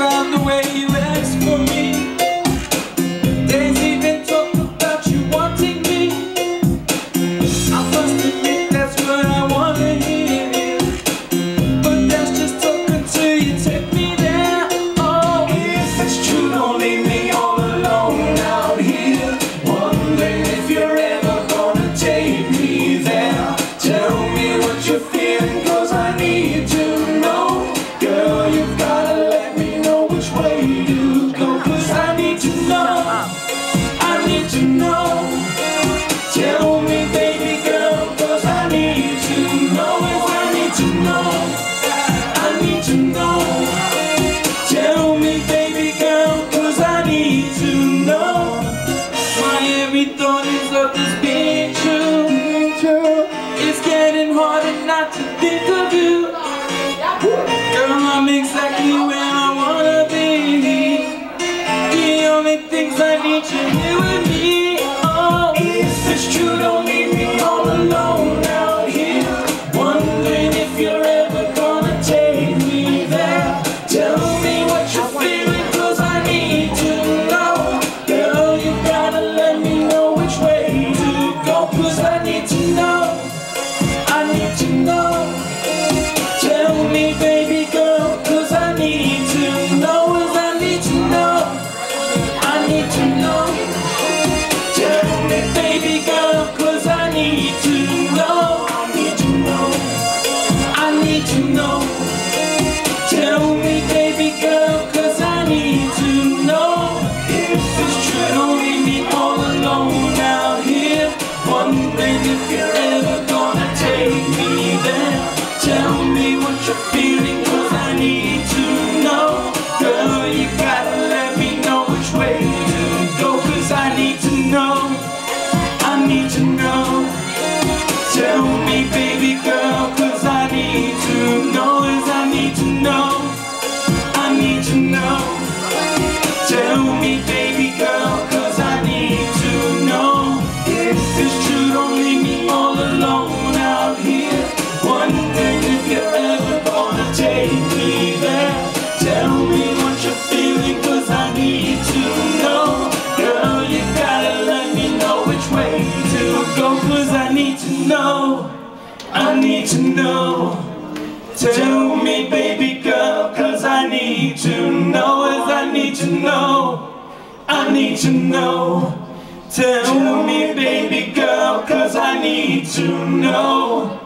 around the way you live. I need to know. Tell me, baby girl, cause I need to know. My every of this being true. It's getting harder not to think of you. Girl, I'm exactly where I wanna be. The only things I need you here with me. Oh, it's true, need to know. Tell me, baby girl, cause I need to know. As I need to know. I need to know. Tell me, baby girl, cause I need to know. If it's true, don't leave me all alone I need to know. Tell me, baby girl, cause I need to know as I need to know. I need to know. Tell me, baby girl, cause I need to know.